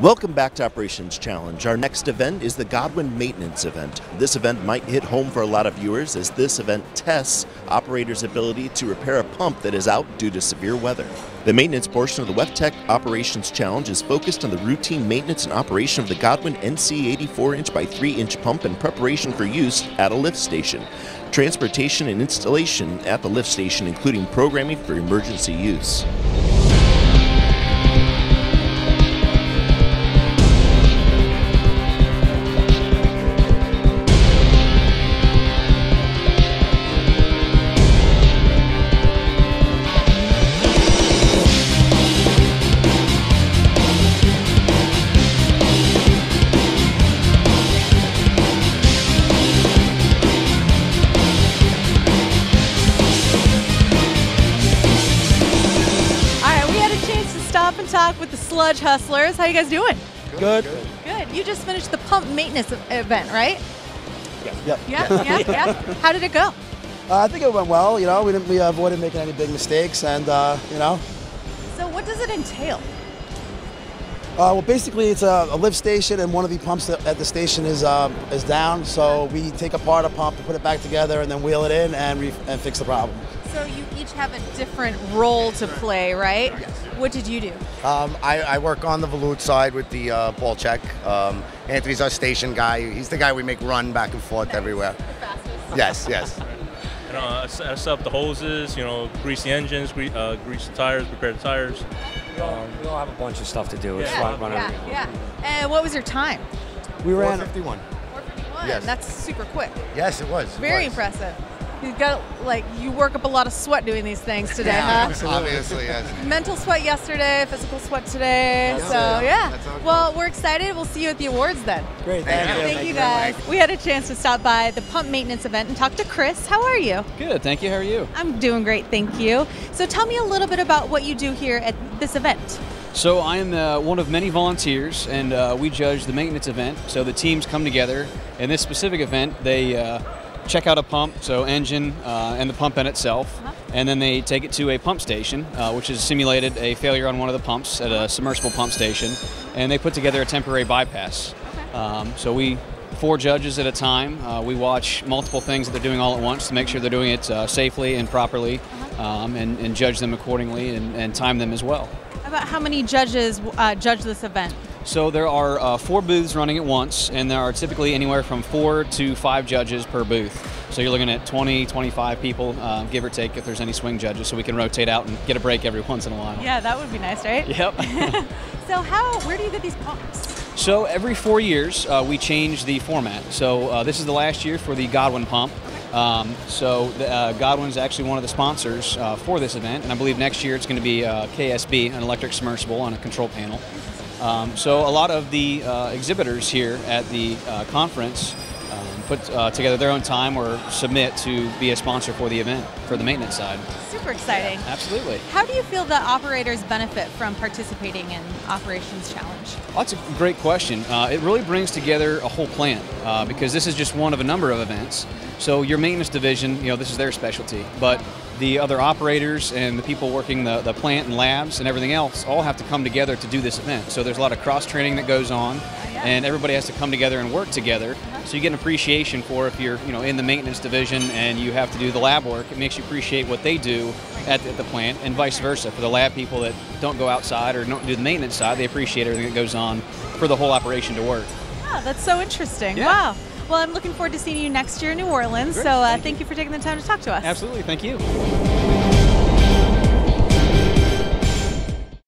Welcome back to Operations Challenge. Our next event is the Godwin Maintenance Event. This event might hit home for a lot of viewers as this event tests operators' ability to repair a pump that is out due to severe weather. The maintenance portion of the WEFTEC Operations Challenge is focused on the routine maintenance and operation of the Godwin NC 84 inch by 3 inch pump in preparation for use at a lift station. Transportation and installation at the lift station, including programming for emergency use. And talk with the Sludge Hustlers. How you guys doing? Good. Good. You just finished the pump maintenance event, right? Yep. Yeah, yeah, yeah. How did it go? Uh, I think it went well. You know, we didn't we avoided making any big mistakes, and uh, you know, So, what does it entail? uh, well, basically it's a, a lift station, and one of the pumps at the station is um, is down. So we take apart a pump, put it back together, and then wheel it in and re- and fix the problem. So, you each have a different role to play, right? Yes. What did you do? Um, I, I work on the Volute side with the uh, ball check. Um, Anthony's our station guy. He's the guy we make run back and forth everywhere. Yes, yes. And, uh, I set up the hoses, you know, grease the engines, gre- uh, grease the tires, prepare the tires. Um, We all have a bunch of stuff to do. It's Yeah. fun running. Yeah, yeah. And what was your time? We ran. 451. 451. Yes. That's super quick. Yes, it was. it Very was. impressive. You got like you work up a lot of sweat doing these things today, Yeah, huh? obviously, yes. Mental sweat yesterday, physical sweat today. Yeah. So Yeah. yeah. That's Well, we're excited. We'll see you at the awards then. Great. Thank Thank you. you. Thank you guys. We had a chance to stop by the pump maintenance event and talk to Chris. How are you? Good, thank you. How are you? I'm doing great, thank you. So tell me a little bit about what you do here at this event. So I am uh, one of many volunteers, and uh, we judge the maintenance event. So the teams come together. In this specific event, they uh, check out a pump, so engine uh, and the pump in itself, and then they take it to a pump station, uh, which has simulated a failure on one of the pumps at a submersible pump station, and they put together a temporary bypass. Um, so we four judges at a time. Uh, we watch multiple things that they're doing all at once to make sure they're doing it uh, safely and properly, um, and, and judge them accordingly and, and time them as well. About how many judges uh, judge this event? So there are uh, four booths running at once, and there are typically anywhere from four to five judges per booth. So you're looking at 20, 25 people, uh, give or take, if there's any swing judges, so we can rotate out and get a break every once in a while. Yeah, that would be nice, right? Yep. So how? Where do you get these pumps? so every four years, uh, we change the format. So uh, this is the last year for the Godwin pump. Um, so the, uh, Godwin's actually one of the sponsors uh, for this event, and I believe next year it's going to be uh, KSB, an electric submersible on a control panel. Um, so a lot of the uh, exhibitors here at the uh, conference um, put uh, together their own time or submit to be a sponsor for the event for the maintenance side. Super exciting. Absolutely. How do you feel that operators benefit from participating in Operations Challenge? Well, that's a great question. Uh, it really brings together a whole plant uh, because this is just one of a number of events. So your maintenance division, you know, this is their specialty, but the other operators and the people working the, the plant and labs and everything else all have to come together to do this event. So there's a lot of cross training that goes on, and everybody has to come together and work together. So you get an appreciation for if you're, you know, in the maintenance division and you have to do the lab work. It makes you appreciate what they do at the, at the plant, and vice versa. For the lab people that don't go outside or don't do the maintenance side, they appreciate everything that goes on for the whole operation to work. Oh, that's so interesting. Yeah. Wow. Well, I'm looking forward to seeing you next year in New Orleans. Great. So uh, Thank thank you for taking the time to talk to us. Absolutely, thank you.